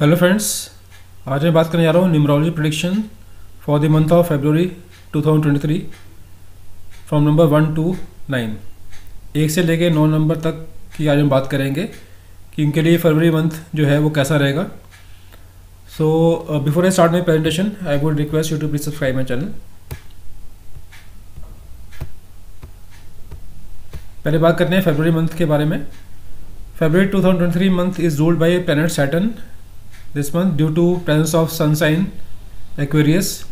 Hello friends आज मैं बात करने जा रहा हूँ numerology prediction for the month of February 2023 from number one two nine एक से लेके नौ नंबर तक की आज हम बात करेंगे कि इनके लिए फरवरी मंथ जो है वो कैसा रहेगा। So before I start my presentation I would request you to please subscribe my channel पहले बात करते हैं फरवरी मंथ के बारे में। February 2023 month is ruled by planet Saturn this month due to presence of sun sign Aquarius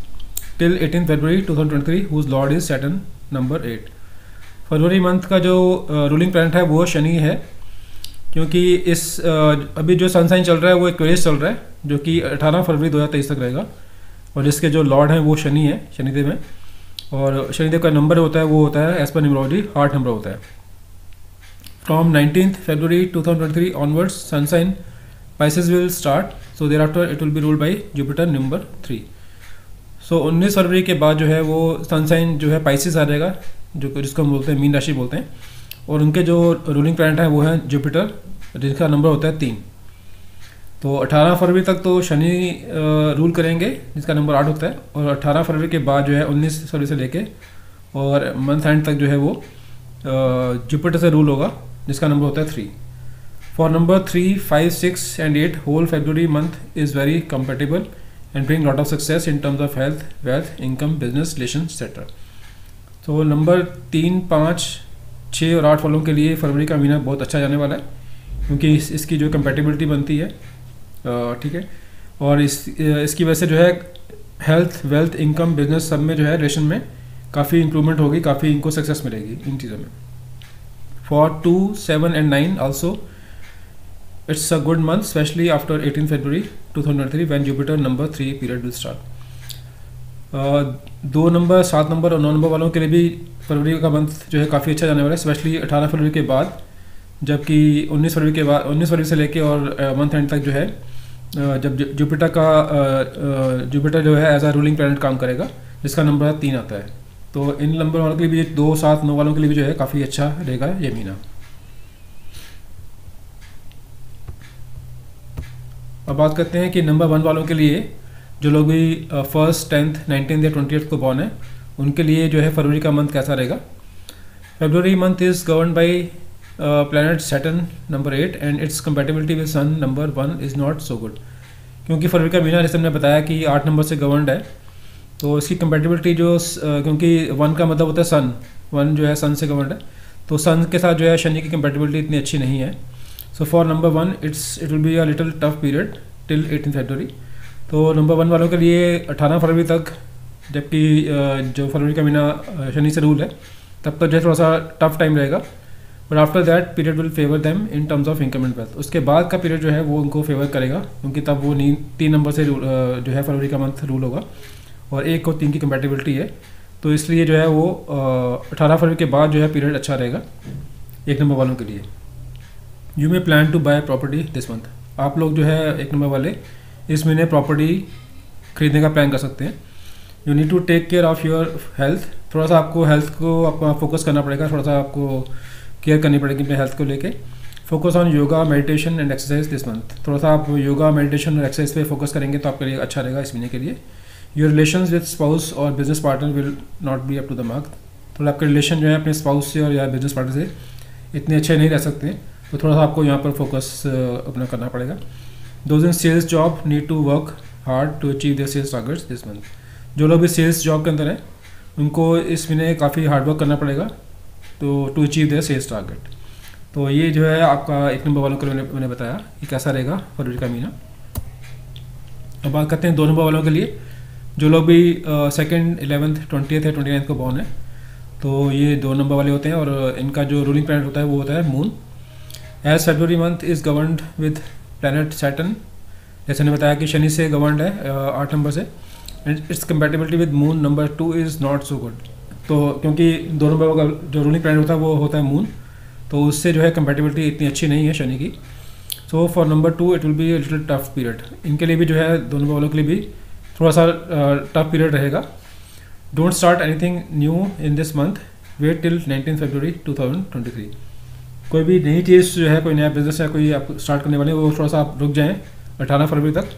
till 18 February 2023 whose lord is Saturn, number 8 फरवरी month का जो रूलिंग प्लानट है, वो शनि है, क्योंकि इस अभी जो सनसाइन चल रहा है, वो एक्वेरियस चल रहा है, जो कि 18 फरवरी 2023 तक रहेगा, और जिसके जो लॉर्ड हैं, वो शनि है, शनिदेव में और शनिदेव का नंबर होता है, वो होता है एज पर न्यूमरोलॉजी आठ नंबर होता है। From nineteen February 2023 onwards sun sign Pisces will start. So, thereafter, it will be ruled by Jupiter, number three so उन्नीस फरवरी के बाद जो है वो सनसाइन जो है पाइसिस आ जाएगा, जो जिसको हम बोलते हैं, मीन राशि बोलते हैं। और उनके जो रूलिंग प्लानट हैं, वो है जुपिटर जिसका नंबर होता है तीन। तो 18 फरवरी तक तो शनि रूल करेंगे, जिसका नंबर आठ होता है। और 18 फरवरी के बाद जो है 19 फरवरी से लेके और मंथ एंड तक जो है वो जुपिटर से रूल होगा, जिसका नंबर होता है three For number 3, 5, 6 and 8, whole February month is very compatible and bring lot of success in terms of health, wealth, income, business, relations, etc. तो नंबर तीन पाँच छः और आठ वालों के लिए फरवरी का महीना बहुत अच्छा जाने वाला है क्योंकि इस, इसकी जो कंपेटिबिलिटी बनती है ठीक है और इस इसकी वजह से जो है हेल्थ वेल्थ इनकम बिज़नेस सब में जो है रिलेशन में काफ़ी इंप्रूवमेंट होगी काफ़ी इनको सक्सेस मिलेगी इन चीज़ों में for two seven and nine also It's a good month, especially after 18 February 2023 when Jupiter number three will start. Uh, दो नंबर सात नंबर और नौ नंबर वालों के लिए भी फरवरी का मंथ जो है काफ़ी अच्छा जाने वाला है स्पेशली अठारह फरवरी के बाद जबकि उन्नीस फरवरी के बाद उन्नीस फरवरी से लेके और मंथ एंड तक जो है जब जुपिटर का जुपिटर जो है एज आ रूलिंग प्लानट काम करेगा जिसका नंबर तीन आता है तो इन नंबर वालों के लिए भी दो सात नौ वालों के लिए भी जो है काफ़ी अच्छा रहेगा ये महीना अब बात करते हैं कि नंबर वन वालों के लिए जो लोग भी फ़र्स्ट टेंथ नाइनटीन या ट्वेंटी को बॉर्न है, उनके लिए जो है फरवरी का मंथ कैसा रहेगा? February month is govern by planet Saturn number eight and its compatibility with sun number one is not so good क्योंकि फरवरी का महीना जैसे हमने बताया कि आठ नंबर से गवर्नड है तो इसकी कंपेटेबिलिटी जो क्योंकि वन का मतलब होता है सन वन जो है सन से गवर्नड है तो सन के साथ जो है शनि की कंपेटेबिलिटी इतनी अच्छी नहीं है। So for number one it's it will be a little tough period till eighteen February तो नंबर वन वालों के लिए अठारह फरवरी तक, जबकि जो फरवरी का महीना शनि से रूल है, तब तक जो है थोड़ा सा टफ टाइम रहेगा। But after that period will favour them in terms of income and wealth उसके बाद का पीरियड जो है, वो उनको फेवर करेगा, क्योंकि तब वो नी, तीन नंबर से जो है फरवरी का मंथ रूल होगा। और एक और तीन की कंपेटिबिलिटी है। तो इसलिए जो है वो अठारह फरवरी के बाद जो है पीरियड अच्छा रहेगा, एक नंबर वालों के लिए। You may plan to buy property this month आप लोग जो है एक नंबर वाले, इस महीने प्रॉपर्टी खरीदने का प्लान कर सकते हैं। You need to take care of your health थोड़ा सा आपको हेल्थ को अपना फोकस करना पड़ेगा थोड़ा सा आपको केयर करनी पड़ेगी अपने हेल्थ को लेके। Focus on yoga meditation and exercise this month थोड़ा सा आप योगा मेडिटेशन और एक्सरसाइज पे फोकस करेंगे तो आपके लिए अच्छा रहेगा इस महीने के लिए। योर रिलेशन विद स्पाउस और business partner will not be up to the mark थोड़ा आपके रिलेशन जो है अपने स्पाउस से और या बिज़नेस पार्टनर से इतने अच्छे नहीं रह सकते। तो थोड़ा सा आपको यहाँ पर फोकस अपना करना पड़ेगा। Those in sales job need to work hard to achieve the sales targets this month जो लोग भी सेल्स जॉब के अंदर हैं, उनको इस महीने काफ़ी हार्ड वर्क करना पड़ेगा तो to achieve the sales target तो ये जो है आपका एक नंबर वालों को मैंने मैंने बताया कि कैसा रहेगा फरवरी का महीना। अब बात करते हैं दो नंबर वालों के लिए। जो लोग भी सेकेंड इलेवंथ ट्वेंटी है ट्वेंटी नाइन्थ को बॉर्न है तो ये दो नंबर वाले होते हैं और इनका जो रूलिंग प्लानट होता है वो होता है moon as February month is governed with planet Saturn जैसे ने बताया कि शनि से गवर्नड है आठ नंबर से and it's compatibility with moon number two is not so good तो क्योंकि दो नंबर का जो रूलिंग प्लानट होता है, वो होता है मून तो उससे जो है कंपेटिबिलिटी इतनी अच्छी नहीं है शनि की। So for number two it will be little tough period इनके लिए भी जो है दोनों वालों के लिए भी थोड़ा सा टफ पीरियड रहेगा। Don't start anything new in this month wait till nineteen February two thousand twenty three कोई भी नई चीज़ जो है, कोई नया बिज़नेस है, कोई आप स्टार्ट करने वाले वो थोड़ा सा आप रुक जाएँ, अठारह फरवरी तक।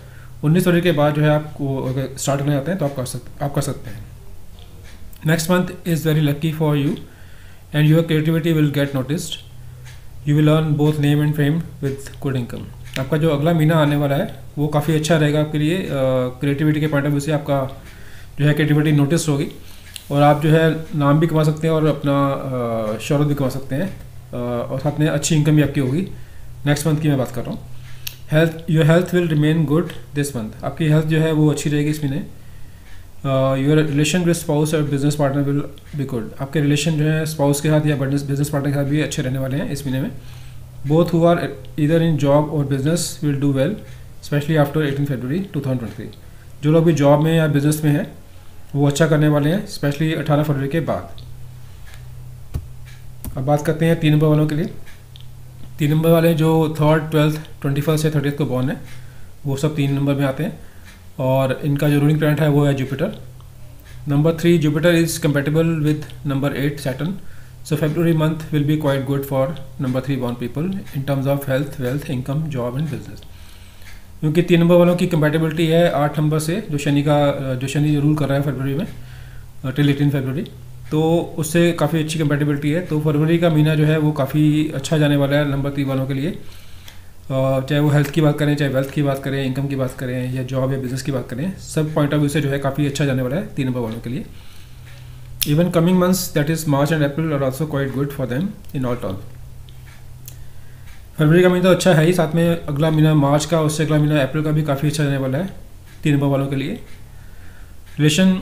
उन्नीस फरवरी के बाद जो है आपको अगर स्टार्ट करना चाहते हैं तो आप कर सकते आप कर सकते हैं। Next month is very lucky for you and your creativity will get noticed you will earn both name and fame with good income आपका जो अगला महीना आने वाला है, वो काफ़ी अच्छा रहेगा आपके लिए क्रिएटिविटी के पॉइंट ऑफ़ व्यू से आपका जो है क्रिएटिविटी नोटिस होगी। और आप जो है नाम भी कमा सकते हैं और अपना शहरत भी कमा सकते हैं। और साथ में अच्छी इनकम भी आपकी होगी। नेक्स्ट मंथ की मैं बात कर रहा हूँ। Health your health will remain good this month आपकी हेल्थ जो है वो अच्छी रहेगी इस महीने योर रिलेशन विद स्पाउस और business partner will be good आपके रिलेशन जो है स्पाउस के साथ या बिज़नेस पार्टनर के साथ भी अच्छे रहने वाले हैं इस महीने में। Both who are either in job और business will do well specially after eighteen February two thousand twenty three जो लोग भी जॉब में या बिज़नेस में हैं, वो अच्छा करने वाले हैं स्पेशली अठारह फरवरी के बाद। अब बात करते हैं तीन नंबर वालों के लिए। तीन नंबर वाले जो थर्ड ट्वेल्थ ट्वेंटी फ़र्स्ट या थर्टी को बॉर्न है, वो सब तीन नंबर में आते हैं। और इनका जो रूलिंग प्लानट है, वो है Jupiter number three Jupiter is compatible with number eight Saturn so February month will be quite good for number three born people in terms of health wealth income job and business क्योंकि तीन number वालों की compatibility है आठ number से, जो शनि का, जो शनि रूल कर रहा है फरवरी में टिल एटीन फरवरी तो उससे काफ़ी अच्छी कंपेटेबिलिटी है। तो फरवरी का महीना जो है वो काफ़ी अच्छा जाने वाला है नंबर तीन वालों के लिए। चाहे वो हेल्थ की बात करें, चाहे वेल्थ की बात करें इनकम की बात करें, या जॉब या बिज़नेस की बात करें, सब पॉइंट ऑफ़ व्यू से जो है काफ़ी अच्छा जाने वाला है तीन नंबर वालों के लिए। Even coming months that is March and April are also quite good for them in all term फरवरी का महीना तो अच्छा है ही, साथ में अगला महीना मार्च का, उससे अगला महीना अप्रैल का भी काफ़ी अच्छा रहने वाला है तीन नंबर वालों के लिए। रिलेशन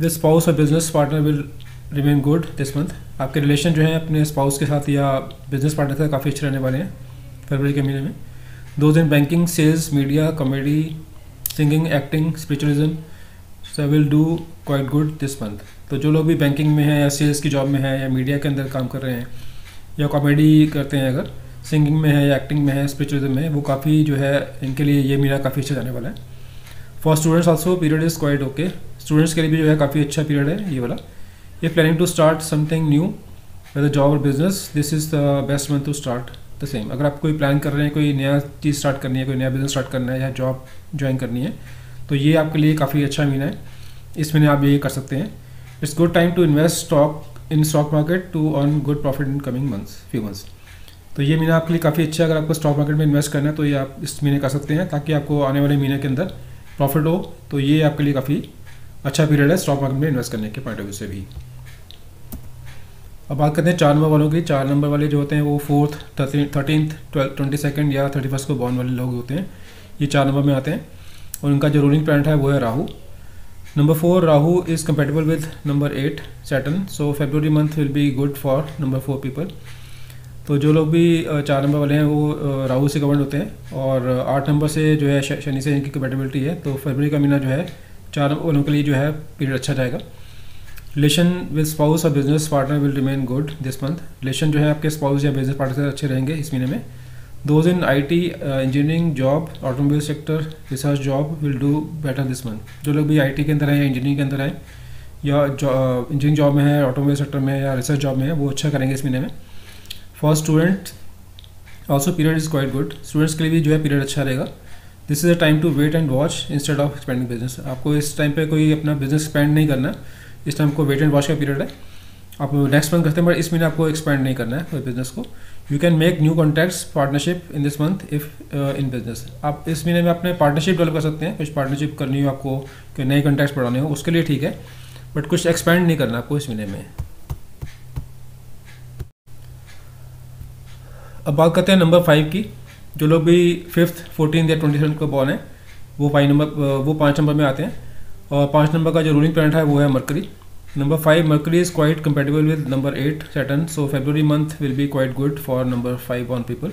दिस स्पाउस और business partner will remain good this month आपके रिलेशन जो है अपने स्पाउस के साथ या बिज़नेस पार्टनर के साथ काफ़ी अच्छे रहने वाले हैं फरवरी के महीने में। Those in banking sales media comedy singing acting spiritualism so will do quite good this month तो जो लोग भी बैंकिंग में हैं या सेल्स की जॉब में हैं या मीडिया के अंदर काम कर रहे हैं या कॉमेडी करते हैं अगर सिंगिंग में है या एक्टिंग में है स्परिचुअलिज्म में वो काफ़ी जो है इनके लिए ये महीना काफ़ी अच्छा जाने वाला है। For students also period is quite okay students के लिए भी जो है काफ़ी अच्छा पीरियड है, ये वाला। ये planning to start something new with job और business this is the best month to start the same अगर आप कोई प्लान कर रहे हैं, कोई नया चीज़ स्टार्ट करनी है, कोई नया बिज़नेस स्टार्ट करना है या जॉब ज्वाइन करनी है तो ये आपके लिए काफ़ी अच्छा महीना है। इस महीने आप ये कर सकते हैं। It's good time to invest stock in stock market to earn good profit in coming months few months तो ये महीना आपके लिए काफ़ी अच्छा है। अगर आपको स्टॉक मार्केट में इन्वेस्ट करना है तो ये आप इस महीने कर सकते हैं, ताकि आपको आने वाले महीने के अंदर प्रॉफिट हो तो ये आपके लिए काफ़ी अच्छा पीरियड है स्टॉक मार्केट में इन्वेस्ट करने के पॉइंट ऑफ़ व्यू से भी। अब बात करते हैं चार नंबर वालों की। चार नंबर वाले जो होते हैं वो फोर्थ थर्टीन ट्वेंटी सेकेंड या थर्टी फ़र्स्ट को बॉर्न वाले लोग होते हैं। ये चार नंबर में आते हैं। और उनका जो रूलिंग प्लानट है वो है Rahu. Number four Rahu is compatible with number eight Saturn so February month will be good for number four people तो जो लोग भी चार नंबर वाले हैं, वो राहु से गवर्न होते हैं और आठ नंबर से जो है शनि से इनकी कंपेटेबिलिटी है। तो फरवरी का महीना जो है, चार नंबर वालों के लिए जो है पीरियड अच्छा जाएगा। रिलेशन विद स्पाउस और business partner will remain good this month relation जो है आपके स्पाउस या बिज़नेस पार्टनर अच्छे रहेंगे इस महीने में। Those in I T engineering job automobile sector research job will do better this month जो लोग भी आई टी के अंदर हैं इंजीनियरिंग के अंदर हैं या इंजीनियरिंग जॉब में है ऑटोमोबाइल सेक्टर में या रिसर्च जॉब में है, वो अच्छा करेंगे इस महीने में। For student also period is quite good students के लिए भी जो है पीरियड अच्छा रहेगा। This is a time to wait and watch instead of expending business आपको इस टाइम पे कोई अपना बिज़नेस एक्सपेंड नहीं करना। है इस टाइम को वेट एंड वॉच का पीरियड है। आप नेक्स्ट मंथ करते हैं बट इस महीने आपको एक्सपेंड नहीं करना है कोई बिज़नेस को। You can make new contacts partnership in this month if in business आप इस महीने में अपने पार्टनरशिप डेवलप कर सकते हैं। कुछ पार्टनरशिप करनी हो आपको नए कॉन्टैक्ट्स बढ़ाने हो, उसके लिए ठीक है। बट कुछ एक्सपेंड नहीं करना आपको इस महीने में। अब बात करते हैं नंबर फाइव की, जो लोग भी फिफ्थ फोर्टीन या ट्वेंटी सेवन को बॉर्न है, वो फाइव नंबर वो पाँच नंबर में आते हैं और पाँच नंबर का जो रूलिंग प्लानट है, वो है Mercury number five Mercury is quite compatible with number eight Saturn so February month will be quite good for number five on people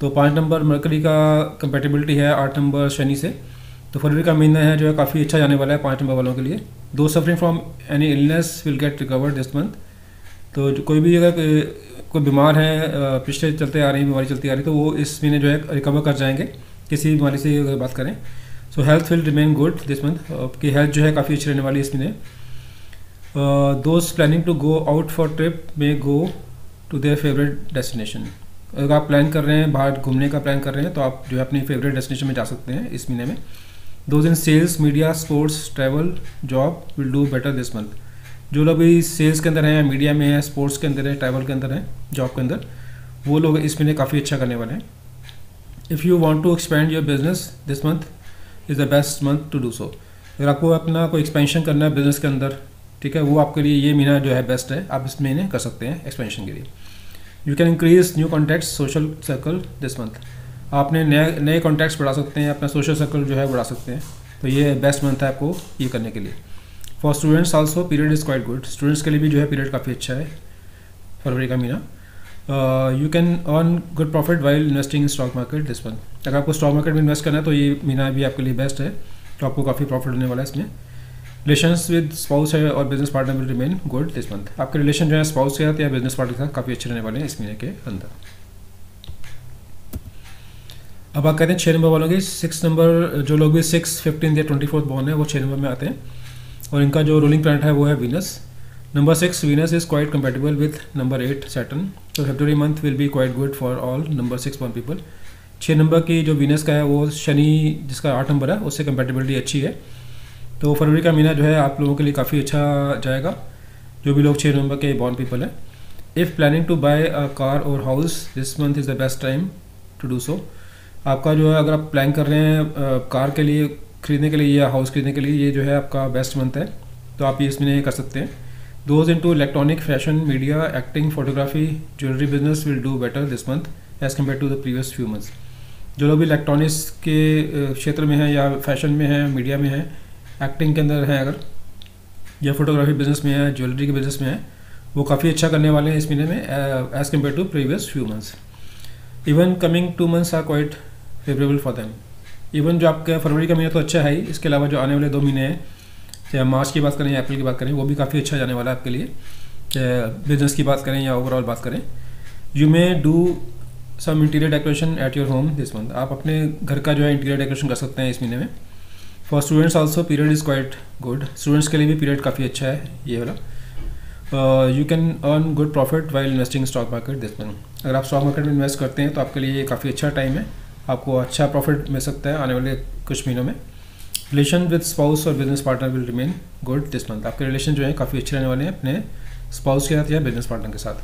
तो पाँच नंबर मरकरी का कंपेटेबिलिटी है आठ नंबर शनि से. तो फरवरी का महीना है जो है, काफ़ी अच्छा जाने वाला है पाँच नंबर वालों के लिए. Those suffering from any illness will get recovered this month तो कोई भी अगर कोई बीमार है पिछले चलते आ रही बीमारी चलती आ रही तो वो इस महीने जो है रिकवर कर जाएँगे। किसी बीमारी से अगर बात करें so health will remain good this month आपकी हेल्थ जो है काफ़ी अच्छी रहने वाली है इस महीने। Those planning to go out for trip may go to their favourite destination अगर आप प्लान कर रहे हैं, बाहर घूमने का प्लान कर रहे हैं तो आप जो है अपनी फेवरेट डेस्टिनेशन में जा सकते हैं इस महीने में। Those in sales media sports travel job will do better this month जो लोग भी सेल्स के अंदर हैं मीडिया में है स्पोर्ट्स के अंदर है ट्रैवल के अंदर है जॉब के अंदर, वो लोग इस महीने काफ़ी अच्छा करने वाले हैं। If you want to expand your business this month is the best month to do so अगर आपको अपना कोई एक्सपेंशन करना है बिज़नेस के अंदर, ठीक है, वो आपके लिए ये महीना जो है बेस्ट है, आप इस महीने कर सकते हैं एक्सपेंशन के लिए। You can increase new contacts social circle this month आपने नए नए कॉन्टैक्ट्स बढ़ा सकते हैं, अपना सोशल सर्कल जो है बढ़ा सकते हैं। तो ये बेस्ट मंथ है आपको ये करने के लिए। For students also period is quite good students के लिए भी जो है पीरियड काफ़ी अच्छा है, फरवरी का महीना। You can earn good profit while investing in stock market this month अगर आपको स्टॉक मार्केट में इन्वेस्ट करना है तो ये महीना भी आपके लिए बेस्ट है। तो आपको काफ़ी प्रॉफिट होने वाला है इसमें। रिलेशंस विद स्पाउस है और business partner will remain good this month आपके रिलेशन जो है स्पाउस के साथ या बिज़नेस पार्टनर के साथ काफ़ी अच्छे रहने वाले हैं इस महीने के अंदर। अब आप कहते हैं छः नंबर वालों की। सिक्स नंबर जो लोग भी सिक्स फिफ्टीन या ट्वेंटी फोर्थ बॉर्न है, वो छः नंबर में आते हैं। और इनका जो रूलिंग प्लानट है वो है Venus number six Venus is quite compatible with number eight Saturn तो February month will be quite good for all number six one people छः नंबर की जो वीनस का है, वो शनि जिसका आठ नंबर है, उससे कंपेटेबिलिटी अच्छी है। तो फरवरी का महीना जो है, आप लोगों के लिए काफ़ी अच्छा जाएगा, जो भी लोग छः नंबर के बॉर्न पीपल हैं। If planning to buy a car और house this month is the best time to do so आपका जो है, अगर आप प्लान कर रहे हैं कार के लिए खरीदने के लिए या हाउस खरीदने के लिए ये जो है आपका बेस्ट मंथ है। तो आप ये इसमें कर सकते हैं। Those in to electronic fashion media acting photography jewellery business will do better this month as compare to the previous few months जो लोग भी इलेक्ट्रॉनिक्स के क्षेत्र में हैं या फ़ैशन में हैं मीडिया में हैं एक्टिंग के अंदर हैं अगर, या फोटोग्राफी बिज़नेस में है ज्वेलरी के बिज़नेस में है, वो काफ़ी अच्छा करने वाले हैं इस महीने में as compare to previous few months even coming two months are quite favourable for them even जो आपका फरवरी का महीना तो अच्छा है ही, इसके अलावा जो आने वाले दो महीने हैं, चाहे मार्च की बात करें या अप्रैल की बात करें, वो भी काफ़ी अच्छा जाने वाला है आपके लिए। चाहे बिज़नेस की बात करें या ओवरऑल बात करें you may do some interior decoration at your home this month आप अपने घर का जो है इंटीरियर डेकोरेशन कर सकते हैं इस महीने में। For students also period is quite good students के लिए भी पीरियड काफ़ी अच्छा है, ये वाला। You can earn good profit while investing stock market this month अगर आप स्टॉक मार्केट में इन्वेस्ट करते हैं तो आपके लिए ये काफ़ी अच्छा टाइम है। आपको अच्छा प्रॉफिट मिल सकता है आने वाले कुछ महीनों में। रिलेशन विद स्पाउस और business partner will remain good this month आपके रिलेशन जो है काफ़ी अच्छे रहने वाले हैं अपने स्पाउस के साथ या बिज़नेस पार्टनर के साथ।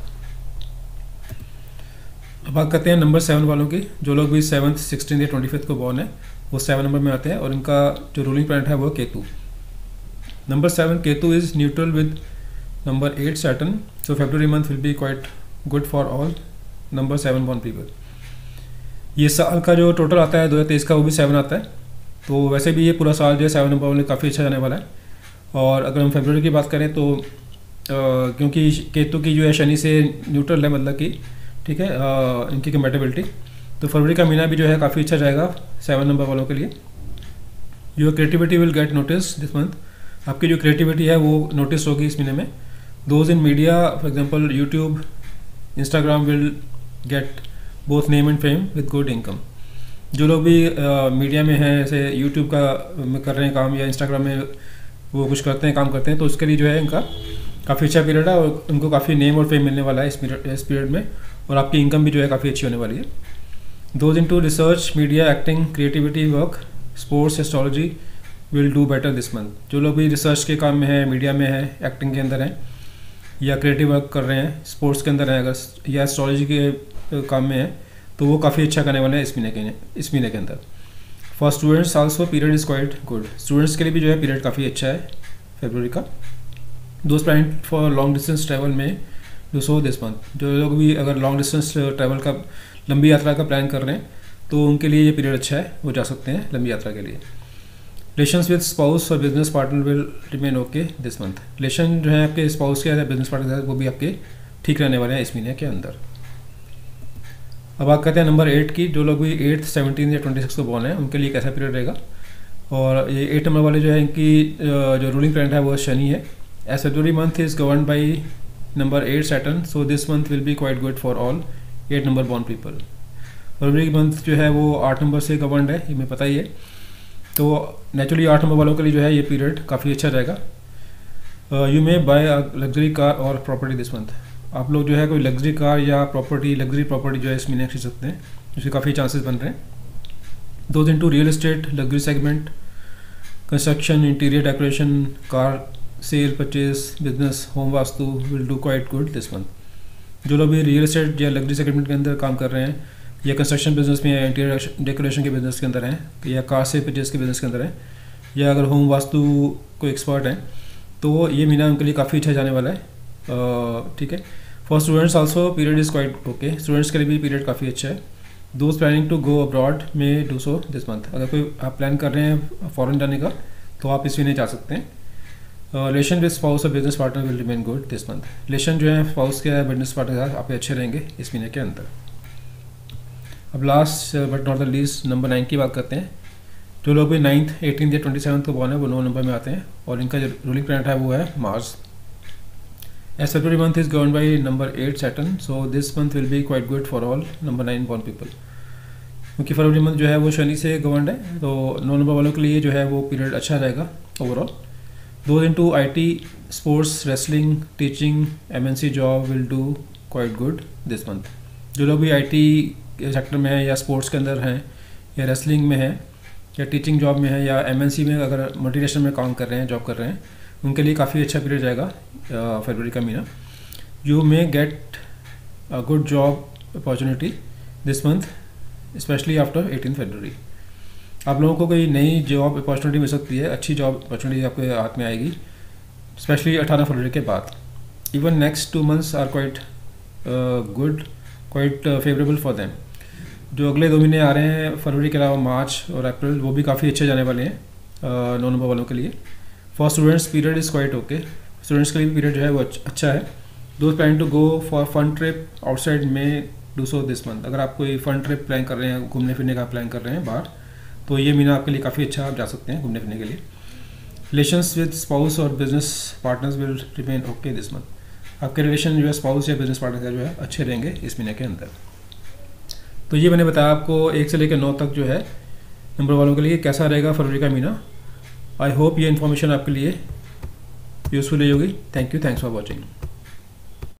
अब बात करते हैं नंबर सेवन वालों की, जो लोग भी सेवन्थ सिक्सटीन या ट्वेंटी फिफ्थ को बॉर्न है, वो सेवन नंबर में आते हैं और इनका जो रूलिंग प्लानट है वो Ketu. Number seven Ketu is neutral with number eight Saturn so February month will be quite good for all number seven one people ये साल का जो टोटल आता है दो हज़ार तेईस का वो भी सेवन आता है। तो वैसे भी ये पूरा साल जो है सेवन नंबर वाले काफ़ी अच्छा जाने वाला है। और अगर हम फेब्रवरी की बात करें तो आ, क्योंकि केतु की जो है शनि से न्यूट्रल है मतलब कि ठीक है आ, इनकी कंपेटेबिलिटी तो फरवरी का महीना भी जो है काफ़ी अच्छा जाएगा सेवन नंबर वालों के लिए। Your creativity will get notice this month आपकी जो क्रिएटिविटी है वो नोटिस होगी इस महीने में। Those in media for example YouTube Instagram will get both name and fame with good income जो लोग भी मीडिया में हैं, जैसे यूट्यूब का कर रहे हैं काम या इंस्टाग्राम में वो कुछ करते हैं, काम करते हैं तो उसके लिए जो है इनका काफ़ी अच्छा पीरियड है और उनको काफ़ी नेम और फेम मिलने वाला है इस पीरियड इस पीरियड में और आपकी इनकम भी जो है काफ़ी अच्छी होने वाली है। Those to research media acting creativity work sports astrology will do better this month जो लोग भी रिसर्च के काम में है मीडिया में है एक्टिंग के अंदर हैं या क्रिएटिव वर्क कर रहे हैं स्पोर्ट्स के अंदर हैं, अगर या एस्ट्रोलॉजी के काम में है तो वो काफ़ी अच्छा करने वाले हैं इस महीने के, इस महीने के अंदर। For students also period is quite good students के लिए भी जो है पीरियड काफ़ी अच्छा है फेबररी का। Those plan for long distance travel में जो सो दिस मंथ जो लोग भी अगर लॉन्ग डिस्टेंस ट्रैवल का, लंबी यात्रा का प्लान कर रहे हैं तो उनके लिए ये पीरियड अच्छा है, वो जा सकते हैं लंबी यात्रा के लिए। रिलेशन विद स्पाउस और business partner will remain okay this month relation जो है आपके स्पाउस के बिज़नेस पार्टनर के वो भी आपके ठीक रहने वाले हैं इस महीने के अंदर। अब आप कहते हैं नंबर एट की, जो लोग भी एट्थ सेवनटीन या ट्वेंटी सिक्स को बॉर्न है, उनके लिए कैसा पीरियड रहेगा? और ये एट नंबर वाले जो है, इनकी जो रूलिंग प्लानट है, वो शनि है। As February month is govern by number eight Saturn so this month will be quite good for all eight number born people February month जो है, वो आठ नंबर से गवर्नड है, ये मैं पता ही है। तो नेचुरली आठ नंबर वालों के लिए जो है, ये पीरियड काफ़ी अच्छा रहेगा। You may buy luxury car और प्रॉपर्टी दिस मंथ आप लोग जो है कोई लग्जरी कार या प्रॉपर्टी लग्जरी प्रॉपर्टी जो है इस महीने खरीद सकते हैं, जिसके काफ़ी चांसेस बन रहे हैं। Those in to real estate luxury segment construction interior decoration car sale purchase business home vastu will do quite good this month जो लोग भी रियल इस्टेट या लग्जरी सेगमेंट के अंदर काम कर रहे हैं, या कंस्ट्रक्शन बिज़नेस में या इंटीरियर डेकोरेशन के बिज़नेस के अंदर हैं, या कार से परचेज के बिज़नेस के अंदर हैं, या अगर होम वास्तु को एक्सपर्ट हैं तो ये महीना उनके लिए काफ़ी अच्छा जाने वाला है। ठीक है? For students also period is quite okay students के लिए भी पीरियड काफ़ी अच्छा है. दोस्त planning to go abroad may do so this month अगर कोई आप प्लान कर रहे हैं फ़ॉरन जाने का तो आप इस महीने जा सकते हैं. रिलेशन विद स्पाउस और business partner will remain good this month relation जो है स्पाउस के बिज़नेस पार्टनर के आपके अच्छे रहेंगे इस महीने के अंदर. अब last but not the least number nine की बात करते हैं. जो लोग भी नाइन्थ एटीन या ट्वेंटी सेवन को बॉर्न है, वो नौ नंबर में आते हैं. और इनका जो रूलिंग प्लानट है, वो है Mars As February month is governed by number 8 Saturn, so this month will be quite good for all number 9 born people. क्योंकि फरवरी मंथ जो है वो शनि से गवर्नड है तो नौ नंबर वालों के लिए जो है वो पीरियड अच्छा रहेगा overall the sports wrestling teaching M N C job will do quite good this month जो लोग भी आई टी सेक्टर में है या स्पोर्ट्स के अंदर हैं या रेसलिंग में है या टीचिंग जॉब में है या एम एन सी में अगर मल्टीनेशनल में काम कर रहे हैं जॉब कर रहे हैं उनके लिए काफ़ी अच्छा पीरियड जाएगा फरवरी का महीना। You may get a good job opportunity this month specially after eighteen February आप लोगों को कोई नई जॉब अपॉर्चुनिटी मिल सकती है, अच्छी जॉब अपॉर्चुनिटी आपके हाथ में आएगी स्पेशली अठारह फरवरी के बाद। Even next two months are quite good quite favourable for them जो अगले दो महीने आ रहे हैं, फरवरी के अलावा मार्च और अप्रैल, वो भी काफ़ी अच्छे जाने वाले हैं नौ नंबर वालों के लिए। For students period is quite okay students के लिए पीरियड जो है वो अच्छा है। Do plan to go for fun trip outside may do so this month अगर आप कोई फन ट्रिप प्लान कर रहे हैं, घूमने फिरने का प्लान कर रहे हैं बाहर तो ये महीना आपके लिए काफ़ी अच्छा आप जा सकते हैं घूमने फिरने के लिए। रिलेशंस विद स्पाउस और business partners will remain okay this month आपके रिलेशन जो है स्पाउस या बिज़नेस पार्टनर जो है, अच्छे रहेंगे इस महीने के अंदर। तो ये मैंने बताया आपको एक से लेकर नौ तक जो है नंबर वालों के लिए कैसा रहेगा फरवरी का महीना? आई होप ये इन्फॉर्मेशन आपके लिए यूज़फुल होगी. Thank you thanks for watching